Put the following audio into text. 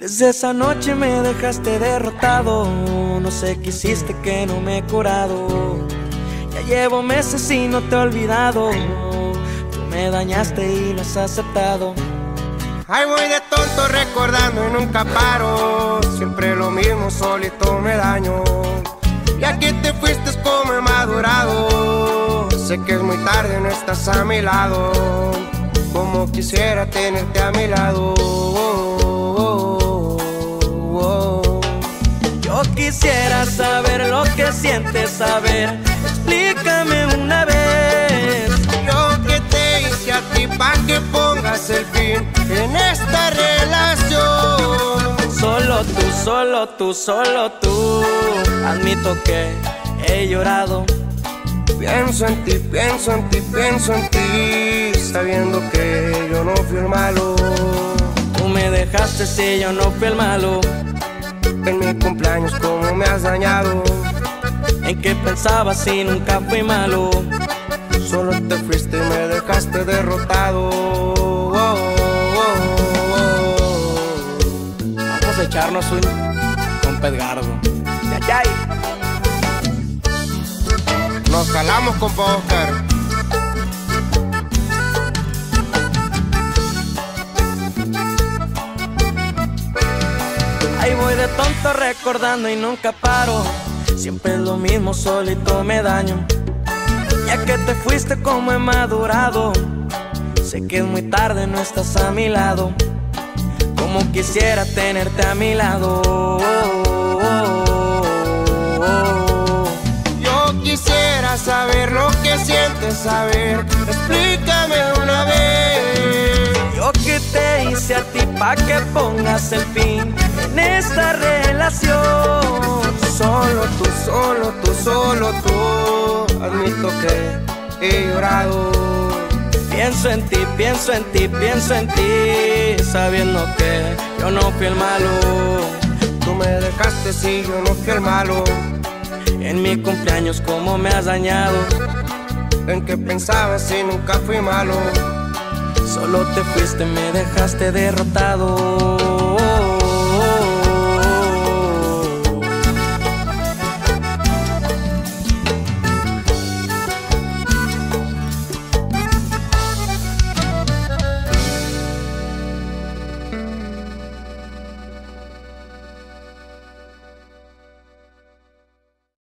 Desde esa noche me dejaste derrotado. No sé qué hiciste que no me he curado. Ya llevo meses y no te he olvidado. Tú me dañaste y lo has aceptado. Ay, voy de tonto recordando y nunca paro. Siempre lo mismo, solito me daño. Ya que te fuiste como he madurado. Sé que es muy tarde, no estás a mi lado. Como quisiera tenerte a mi lado. Quisiera saber lo que sientes, saber. Explícame una vez. Yo que te hice a ti pa' que pongas el fin en esta relación. Solo tú, solo tú, solo tú. Admito que he llorado. Pienso en ti, pienso en ti, pienso en ti, sabiendo que yo no fui el malo. Tú me dejaste si yo no fui el malo. En mi cumpleaños como me has dañado. ¿En qué pensabas si nunca fui malo? Solo te fuiste y me dejaste derrotado. Vamos a echarnos un con Pedgardo. Nos jalamos con Oscar. Voy de tonto recordando y nunca paro. Siempre es lo mismo, solito me daño. Ya que te fuiste como he madurado. Sé que es muy tarde, no estás a mi lado. Como quisiera tenerte a mi lado. Yo quisiera saber lo que sientes, saber. Explícame una vez. Yo que te hice a ti pa' que pongas el fin en esta relación. Solo tú, solo tú, solo tú. Admito que he llorado. Pienso en ti, pienso en ti, pienso en ti, sabiendo que yo no fui el malo. Tú me dejaste si yo no fui el malo. En mi cumpleaños cómo me has dañado. En qué pensabas si nunca fui malo. Solo te fuiste, me dejaste derrotado.